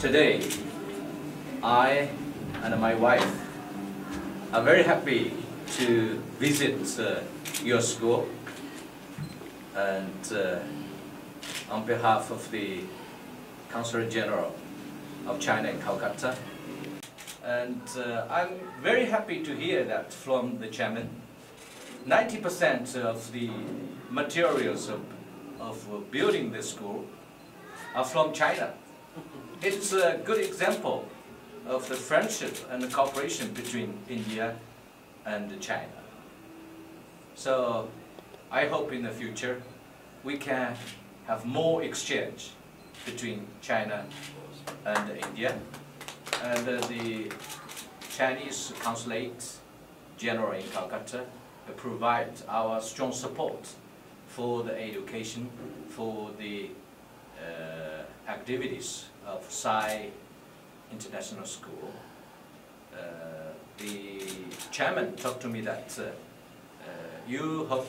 Today, I and my wife are very happy to visit uh, your school and uh, on behalf of the Consul General of China in Calcutta. And uh, I'm very happy to hear that from the chairman. 90% of the materials of, of building this school are from China. It's a good example of the friendship and the cooperation between India and China. So I hope in the future we can have more exchange between China and India. And uh, the Chinese consulate general in Calcutta provides our strong support for the education, for the uh, activities of SAI International School. Uh, the chairman talked to me that uh, uh, you hope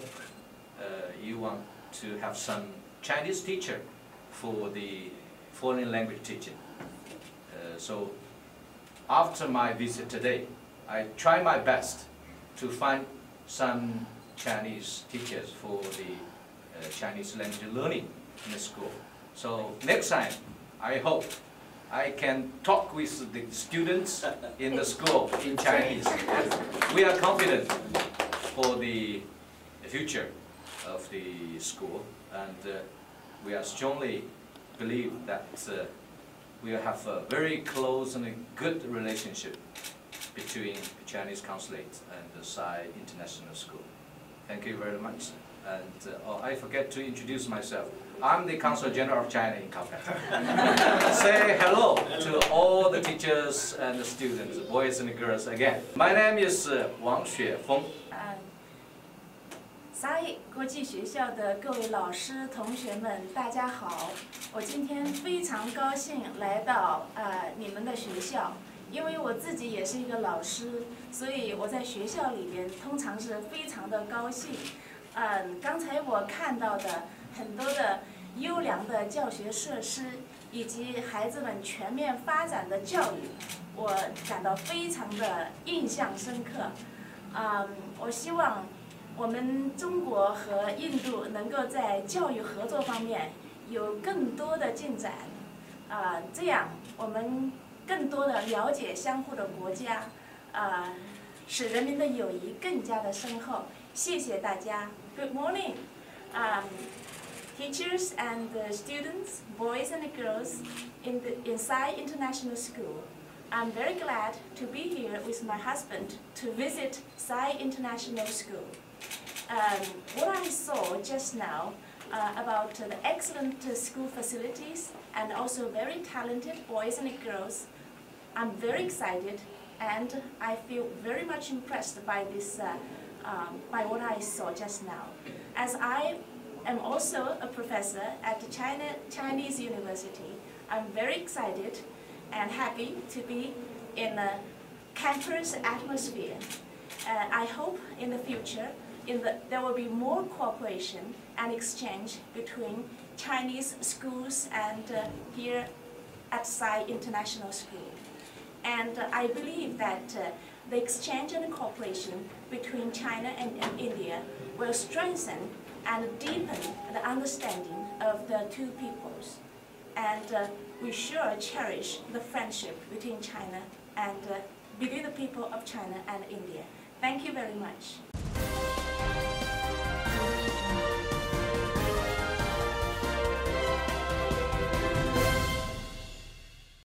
uh, you want to have some Chinese teacher for the foreign language teaching. Uh, so after my visit today, I try my best to find some Chinese teachers for the uh, Chinese language learning in the school. So next time, I hope I can talk with the students in the school in Chinese. We are confident for the future of the school and uh, we are strongly believe that uh, we have a very close and a good relationship between the Chinese consulate and the SAI International School. Thank you very much. And uh, oh, I forget to introduce myself. I'm the Consul General of China in Calcutta. Say hello to all the teachers and the students, boys and girls again. My name is uh, Wang Xuefeng. 沙义国际学校的各位老师、同学们，大家好！我今天非常高兴来到呃你们的学校，因为我自己也是一个老师，所以我在学校里边通常是非常的高兴。嗯，刚才我看到的很多的优良的教学设施，以及孩子们全面发展的教育，我感到非常的印象深刻。嗯，我希望。我们中国和印度能够在教育合作方面有更多的进展，啊，这样我们更多的了解相互的国家，啊，使人民的友谊更加的深厚。谢谢大家。Good morning, um, teachers and students, boys and girls in the inside International School. I'm very glad to be here with my husband to visit Sai International School. Um, what I saw just now uh, about uh, the excellent uh, school facilities and also very talented boys and girls, I'm very excited and I feel very much impressed by this, uh, um, by what I saw just now. As I am also a professor at the China, Chinese University, I'm very excited and happy to be in a campus atmosphere. Uh, I hope in the future in the, there will be more cooperation and exchange between Chinese schools and uh, here at Sai International School. And uh, I believe that uh, the exchange and cooperation between China and, and, India will strengthen and deepen the understanding of the two peoples. And uh, we sure cherish the friendship between China and uh, between the people of China and India. Thank you very much.